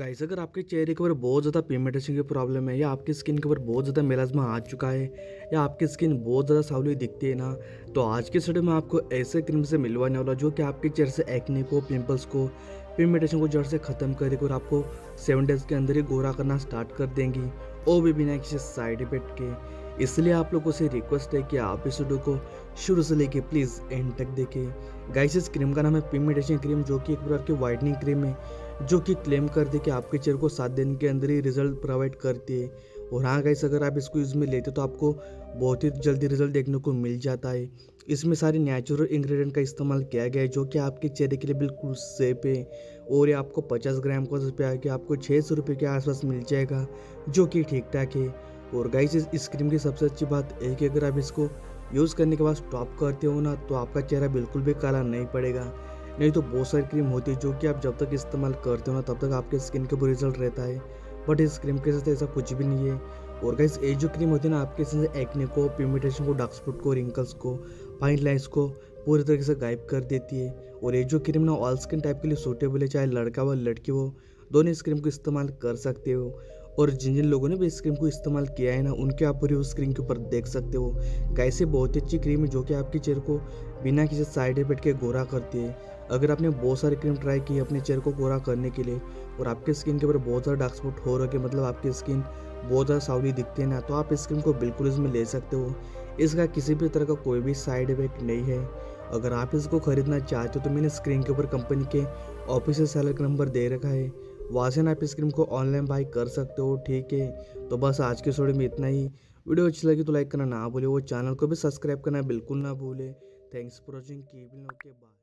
Guys अगर आपके चेहरे के ऊपर बहुत ज़्यादा पिगमेंटेशन की प्रॉब्लम है, या आपकी स्किन के ऊपर बहुत ज़्यादा मेलाजमा आ चुका है, या आपकी स्किन बहुत ज़्यादा सावली दिखती है ना तो आज के वीडियो में आपको ऐसे क्रीम से मिलवाने वाला जो कि आपके चेहरे से एक्ने को पिंपल्स को पिगमेंटेशन को जड़ से ख़त्म करेगी और आपको सेवन डेज़ के अंदर ही गोरा करना स्टार्ट कर देंगी। और भी बिना किसी साइड इफ़ेक्ट के। इसलिए आप लोगों से रिक्वेस्ट है कि आप इस वीडियो को शुरू से लेके प्लीज़ एंड तक देखें। गाइस इस क्रीम का नाम है पिगमेंटेशन क्रीम जो कि एक प्रकार की वाइटनिंग क्रीम है, जो कि क्लेम करते कि आपके चेहरे को सात दिन के अंदर ही रिज़ल्ट प्रोवाइड करती है। और हाँ गाइस अगर आप इसको यूज़ में लेते तो आपको बहुत ही जल्दी रिज़ल्ट देखने को मिल जाता है। इसमें सारे नेचुरल इंग्रेडिएंट का इस्तेमाल किया गया है, जो कि आपके चेहरे के लिए बिल्कुल सेफ़ है। और ये आपको 50 ग्राम का रुपया कि आपको छः सौ रुपये के आसपास मिल जाएगा, जो कि ठीक ठाक है। और गाइस इस क्रीम की सबसे अच्छी बात है कि अगर आप इसको यूज़ करने के बाद स्टॉप करते हो ना तो आपका चेहरा बिल्कुल भी काला नहीं पड़ेगा। नहीं तो बहुत सारी क्रीम होती है जो कि आप जब तक इस्तेमाल करते हो ना, तब तक आपके स्किन के ऊपर रिज़ल्ट रहता है। बट इस क्रीम के साथ ऐसा कुछ भी नहीं है। और गाइस ये जो क्रीम होती है ना, आपके से एक्ने को पिगमेंटेशन को डार्क स्पॉट को रिंकल्स को फाइन लाइन्स को पूरी तरीके से गायब कर देती है। और ये जो क्रीम ना ऑल स्किन टाइप के लिए सूटेबल है, चाहे लड़का हो, लड़की हो, दोनों इस क्रीम को इस्तेमाल कर सकते हो। और जिन जिन लोगों ने भी इस क्रीम को इस्तेमाल किया है ना, उनके आप पूरी उस क्रीम के ऊपर देख सकते हो। कैसे बहुत ही अच्छी क्रीम है जो कि आपके चेहरे को बिना किसी साइड इफ़ेक्ट के गोरा करती है। अगर आपने बहुत सारी क्रीम ट्राई की अपने चेहरे को गोरा करने के लिए और आपके स्किन के ऊपर बहुत ज़्यादा डार्क स्पॉट हो रखे मतलब आपकी स्किन बहुत ज़्यादा सावली दिखती है ना तो आप इस क्रीम को बिल्कुल इसमें ले सकते हो। इसका किसी भी तरह का कोई भी साइड इफ़ेक्ट नहीं है। अगर आप इसको खरीदना चाहते हो तो मैंने स्क्रीन के ऊपर कंपनी के ऑफिशियल सेलर का नंबर दे रखा है। से आप इस क्रीम को ऑनलाइन बाई कर सकते हो, ठीक है? तो बस आज के स्टोरी में इतना ही। वीडियो अच्छी लगी तो लाइक करना ना भूले वो चैनल को भी सब्सक्राइब करना बिल्कुल ना भूले। थैंक्स फॉर वॉचिंग की ओके बाय